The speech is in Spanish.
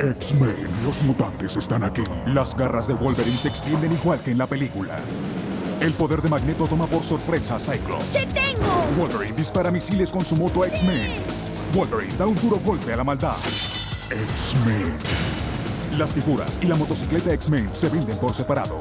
X-Men, los mutantes están aquí. Las garras de Wolverine se extienden igual que en la película. El poder de Magneto toma por sorpresa a Cyclops. ¡Te tengo! Wolverine dispara misiles con su moto X-Men. Wolverine da un duro golpe a la maldad. X-Men. Las figuras y la motocicleta X-Men se venden por separado.